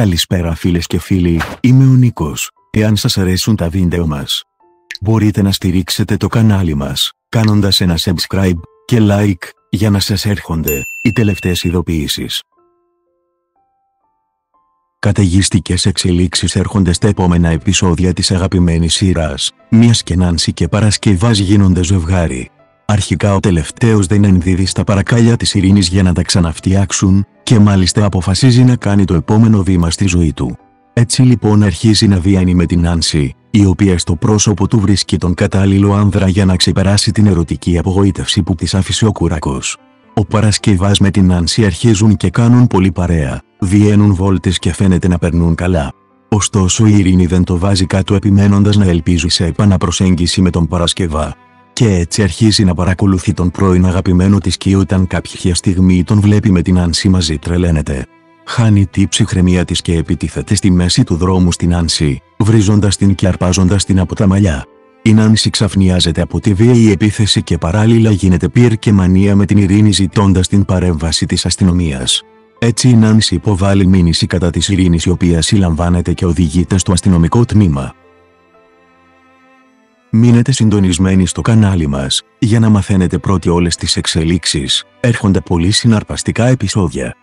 Καλησπέρα φίλες και φίλοι, είμαι ο Νίκος. Εάν σας αρέσουν τα βίντεο μας, μπορείτε να στηρίξετε το κανάλι μας, κάνοντας ένα subscribe και like, για να σας έρχονται οι τελευταίες ειδοποιήσεις. Καταιγιστικές εξελίξεις έρχονται στα επόμενα επεισόδια της αγαπημένης σειράς, μιας και Νάνση και Παρασκευάς γίνονται ζευγάρι. Αρχικά ο τελευταίος δεν ενδίδει στα παρακάλια της ειρήνης για να τα ξαναφτιάξουν, και μάλιστα αποφασίζει να κάνει το επόμενο βήμα στη ζωή του. Έτσι λοιπόν αρχίζει να βιάνει με την Άνση, η οποία στο πρόσωπο του βρίσκει τον κατάλληλο άνδρα για να ξεπεράσει την ερωτική απογοήτευση που της άφησε ο κουρακός. Ο Παρασκευάς με την Άνση αρχίζουν και κάνουν πολύ παρέα, βγαίνουν βόλτες και φαίνεται να περνούν καλά. Ωστόσο η Ειρήνη δεν το βάζει κάτω επιμένοντας να ελπίζει σε επαναπροσέγγιση με τον Παρασκευά και έτσι αρχίζει να παρακολουθεί τον πρώην αγαπημένο της και όταν κάποια στιγμή τον βλέπει με την Άνση μαζί τρελαίνεται. Χάνει τη ψυχραιμία της και επιτίθεται στη μέση του δρόμου στην Άνση, βρίζοντας την και αρπάζοντας την από τα μαλλιά. Η Νάνση ξαφνιάζεται από τη βίαιη επίθεση και παράλληλα γίνεται πυρ και μανία με την ειρήνη ζητώντας την παρέμβαση της αστυνομίας. Έτσι η Νάνση υποβάλλει μήνυση κατά της ειρήνης η οποία συλλαμβάνεται και οδηγείται στο αστυνομικό τμήμα. Μείνετε συντονισμένοι στο κανάλι μας, για να μαθαίνετε πρώτοι όλες τις εξελίξεις, έρχονται πολύ συναρπαστικά επεισόδια.